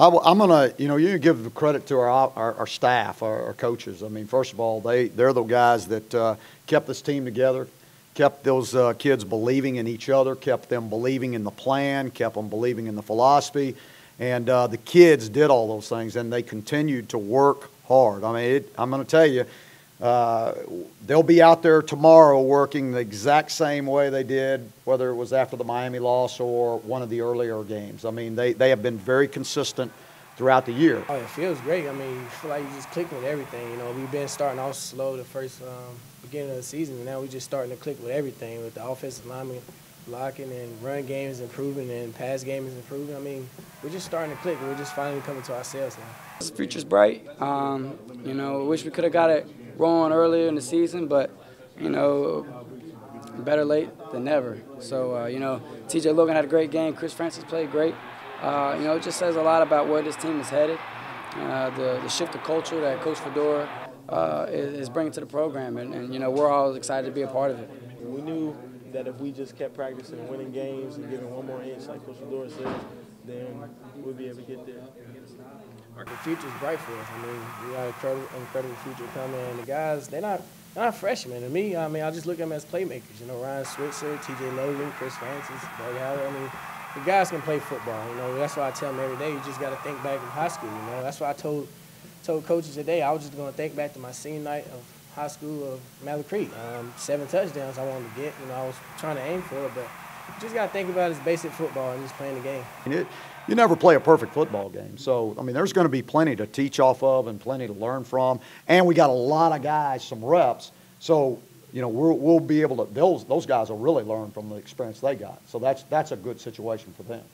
I, am gonna, you know, you give the credit to our our, our staff, our, our, coaches. I mean, first of all, they they're the guys that uh, kept this team together, kept those uh, kids believing in each other, kept them believing in the plan, kept them believing in the philosophy, and uh, the kids did all those things, and they continued to work hard. I mean, it, I'm going to tell you, uh, they'll be out there tomorrow working the exact same way they did, whether it was after the Miami loss or one of the earlier games. I mean, they, they have been very consistent throughout the year. Oh, it feels great. I mean, you feel like you just click with everything. You know, we've been starting off slow the first um, beginning of the season, and now we're just starting to click with everything with the offensive lineman blocking and run game is improving and pass game is improving. I mean, we're just starting to click. We're just finally coming to ourselves now. The future's bright. Um, you know, wish we could have got it rolling earlier in the season, but you know, better late than never. So uh, you know, T.J. Logan had a great game. Khris Francis played great. Uh, you know, it just says a lot about where this team is headed. Uh, the, the shift of culture that Coach Fedora uh, is, is, bringing to the program, and, and, you know, we're all excited to be a part of it. We knew that if we just kept practicing, winning games, and giving one more inch, like Coach Fedora says, then we'll be able to get there. The future's bright for us. I mean, we got an incredible, incredible future coming, and the guys, they're not, they're not freshmen. To me, I mean, I just look at them as playmakers. You know, Ryan Switzer, T.J. Logan, Khris Francis, Bug Howard. I mean, the guys can play football. You know, that's why I tell them every day. You just got to think back in high school. You know, that's why I told told coaches today. I was just going to think back to my senior night of high school of Mallard Creek. Um, seven touchdowns I wanted to get. You know, I was trying to aim for it, but just got to think about as basic football and just playing the game. It, you never play a perfect football game. So, I mean, there's going to be plenty to teach off of and plenty to learn from. And we got a lot of guys, some reps. So, you know, we'll, we'll be able to, those, those guys will really learn from the experience they got. So that's, that's a good situation for them.